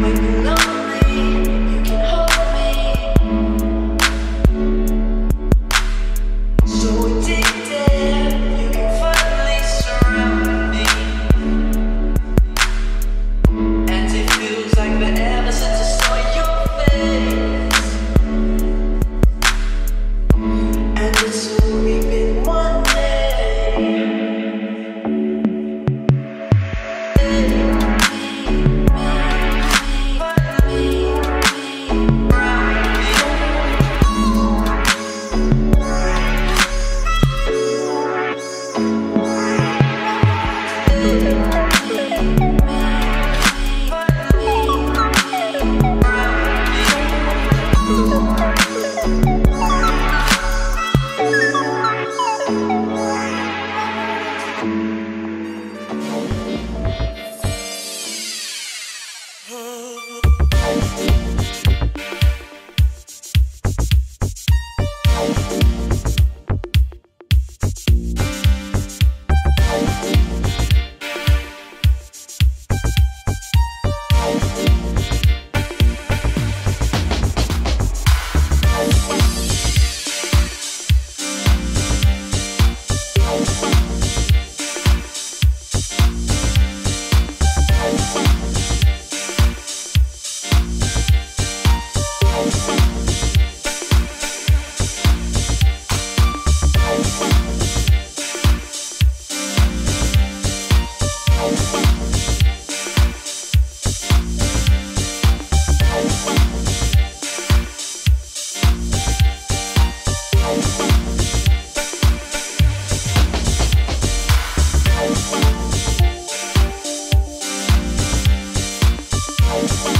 my mood. Bye.